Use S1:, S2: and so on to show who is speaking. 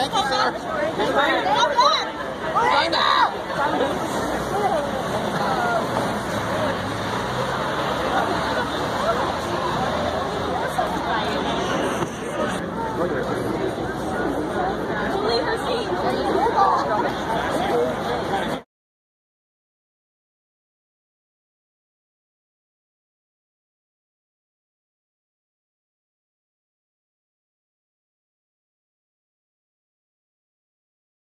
S1: Thank you, sir.